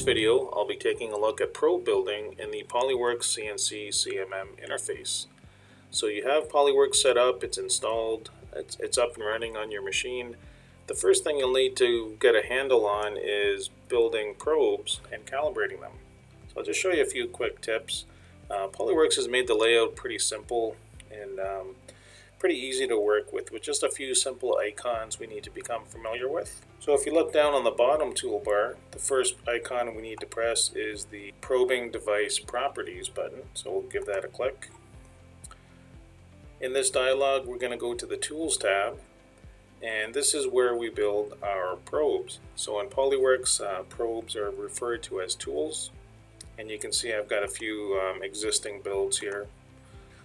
video, I'll be taking a look at probe building in the Polyworks CNC CMM interface. So you have Polyworks set up, it's installed, it's, it's up and running on your machine. The first thing you'll need to get a handle on is building probes and calibrating them. So I'll just show you a few quick tips. Uh, Polyworks has made the layout pretty simple and um, pretty easy to work with, with just a few simple icons we need to become familiar with. So if you look down on the bottom toolbar, the first icon we need to press is the Probing Device Properties button. So we'll give that a click. In this dialog, we're going to go to the Tools tab, and this is where we build our probes. So in Polyworks, uh, probes are referred to as tools, and you can see I've got a few um, existing builds here.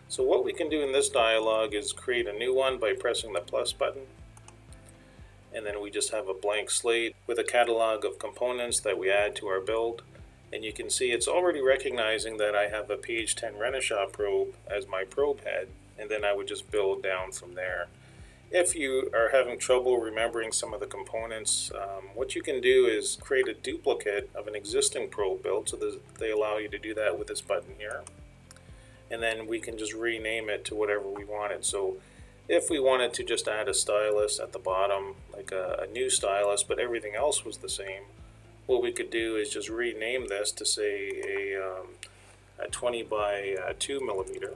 So what we can do in this dialog is create a new one by pressing the plus button. And then we just have a blank slate with a catalog of components that we add to our build. And you can see it's already recognizing that I have a PH10 Renishaw probe as my probe head and then I would just build down from there. If you are having trouble remembering some of the components, um, what you can do is create a duplicate of an existing probe build so they allow you to do that with this button here and then we can just rename it to whatever we wanted. So if we wanted to just add a stylus at the bottom, like a, a, new stylus, but everything else was the same, what we could do is just rename this to say a, um, a 20 by uh, 2 millimeter.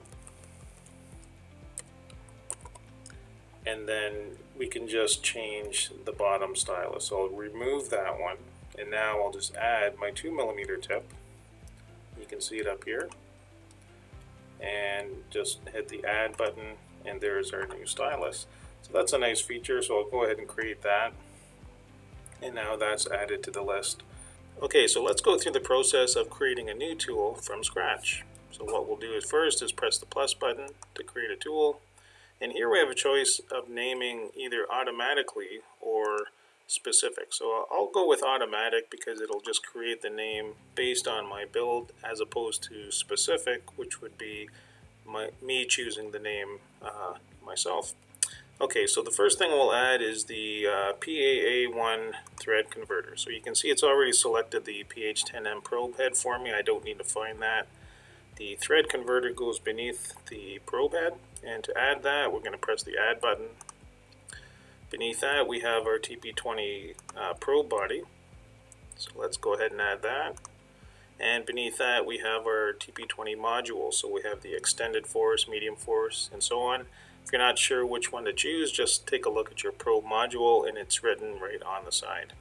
And then we can just change the bottom stylus. So I'll remove that one, and now I'll just add my 2 millimeter tip. You can see it up here and just hit the add button and there's our new stylus. So that's a nice feature so I'll go ahead and create that and now that's added to the list. Okay so let's go through the process of creating a new tool from scratch. So what we'll do is first is press the plus button to create a tool and here we have a choice of naming either automatically or specific. So I'll go with automatic because it'll just create the name based on my build as opposed to specific, which would be my, me choosing the name uh, myself. Okay, so the first thing we'll add is the uh, PAA1 thread converter. So you can see it's already selected the PH10M probe head for me. I don't need to find that. The thread converter goes beneath the probe head. And to add that, we're going to press the add button Beneath that we have our TP20 uh, probe body. So let's go ahead and add that. And beneath that we have our TP20 module. So we have the extended force, medium force, and so on. If you're not sure which one to choose, just take a look at your probe module and it's written right on the side.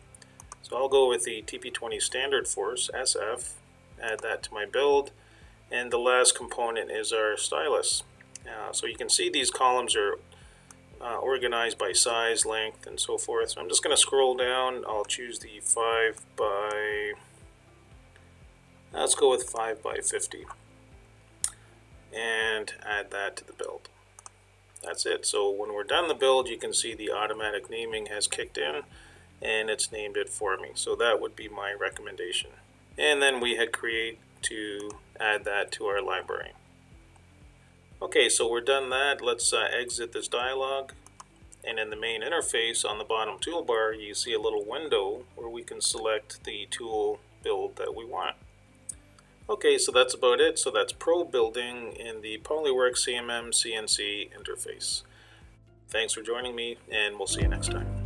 So I'll go with the TP20 standard force, SF, add that to my build. And the last component is our stylus. Uh, so you can see these columns are uh, organized by size, length, and so forth. So I'm just going to scroll down. I'll choose the 5 by, let's go with 5 by 50 and add that to the build. That's it. So when we're done the build, you can see the automatic naming has kicked in and it's named it for me. So that would be my recommendation. And then we hit create to add that to our library. Okay, so we're done that. Let's uh, exit this dialog. And in the main interface on the bottom toolbar, you see a little window where we can select the tool build that we want. Okay, so that's about it. So that's probe building in the Polyworks CMM CNC interface. Thanks for joining me, and we'll see you next time.